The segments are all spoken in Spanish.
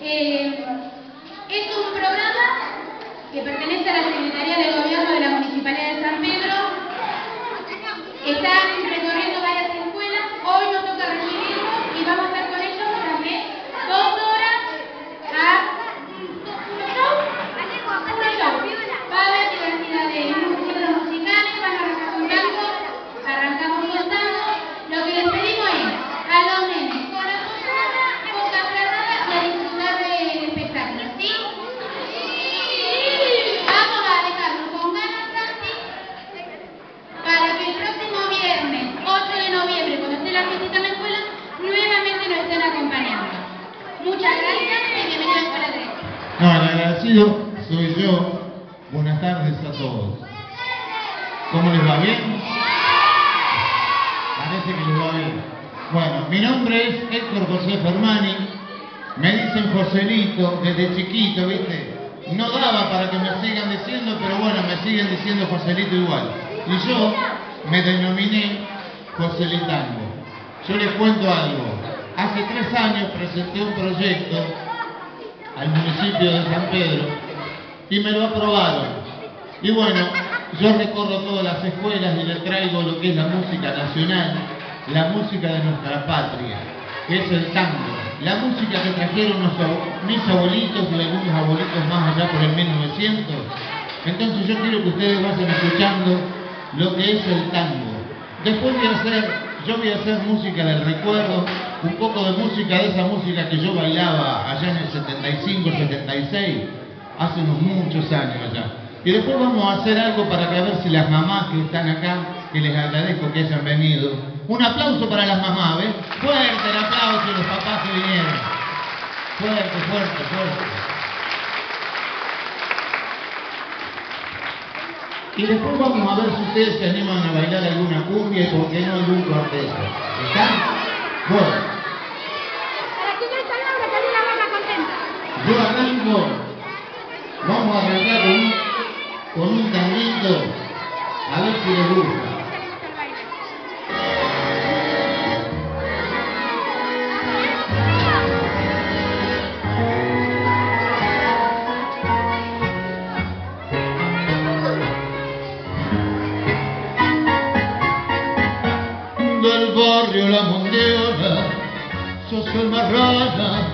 Eh, es un programa que pertenece a la Secretaría de Gobierno de la Municipalidad de San Pedro. Están recorriendo varias escuelas. Hoy nos toca recibirlos y vamos a estar con ellos durante dos horas a un show. Un show. Va a haber diversidad de números musicales, van a arrancar contando, arrancamos contando. Lo que les pedimos es a los nenes con la posada, boca cerrada y a disfrutar del espectáculo, ¿sí? Vamos a dejarnos con ganas, Santi, para que el próximo viernes, 8 de noviembre, cuando esté la visita en la escuela, nuevamente nos estén acompañando. Muchas gracias y bienvenidos a la Escuela 3. No, el agradecido soy yo. Buenas tardes a todos. ¿Cómo les va? ¿Bien? Parece que les va bien. Bueno, mi nombre es Héctor José Fermani. Me dicen Joselito desde chiquito, ¿viste? No daba para que me sigan diciendo, pero bueno, me siguen diciendo Joselito igual. Y yo me denominé Joselitango. Yo les cuento algo. Hace tres años presenté un proyecto al municipio de San Pedro y me lo aprobaron. Y bueno, yo recorro todas las escuelas y le traigo lo que es la música nacional, la música de nuestra patria, que es el tango. La música que trajeron mis abuelitos y algunos abuelitos más allá por el 1900. Entonces yo quiero que ustedes vayan escuchando lo que es el tango. Después voy a hacer, yo voy a hacer música del recuerdo, un poco de música de esa música que yo bailaba allá en el 75, 76, hace unos muchos años allá. Y después vamos a hacer algo para que a ver si las mamás que están acá, que les agradezco que hayan venido. Un aplauso para las mamás, ¿ves? Fuerte el aplauso de los papás que vinieron. Fuerte, fuerte, fuerte. Y después vamos a ver si ustedes se animan a bailar alguna cumbia y por qué no algún cuarteto. ¿Están? Bueno, Para que está Laura, que la mamá contenta. yo arranco. Vamos a arrancar con un, con un tanguito. A ver si les gusta. Del barrio La Mondiola, sos el marrana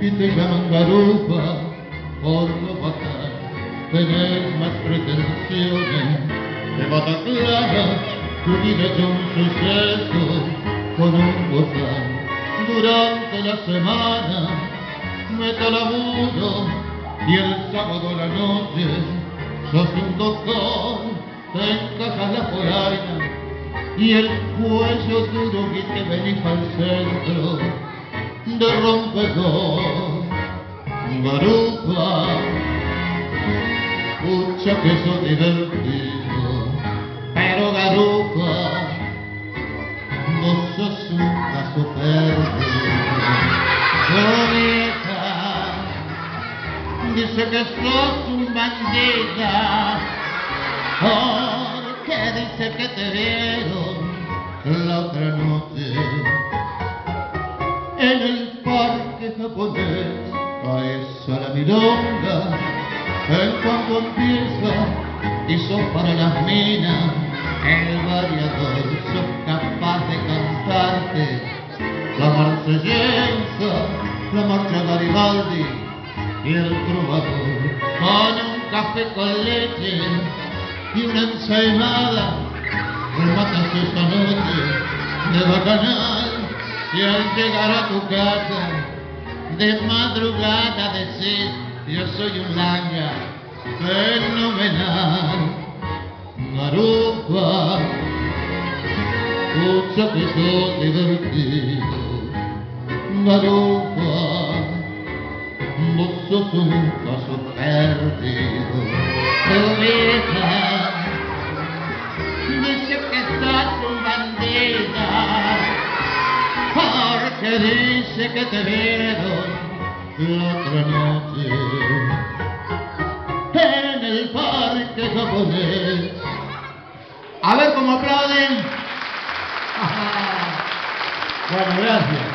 y te llaman garupa por lo bacán. Tenés más pretensiones de bata clara, tu vida es un suceso con un botán. Durante la semana meta laburo y el sábado a la noche sos un doctor, te encajas la polaina y el cuello duro que te venís al centro de rompedor. Garupa, pucha que divertido, pero Garupa, vos sos un caso perdido. Oveja, dice que sos un bandida, porque dice que te vieron la otra noche en el parque japonés. A esa la milonga, en cuanto empieza y sos para las minas el variador, sos capaz de cantarte la marsellesa, la marcha Garibaldi y el trovador con un café con leche y una ensaimada rematas esa noche de bacanal y al llegar a tu casa de madrugada decís yo soy un langa fenomenal pucha que sos divertido Garupa vos sos un caso perdido Oveja que estás un bandida porque dice que te vieron la otra noche en el parque japonés. A ver cómo aplauden. Bueno, gracias.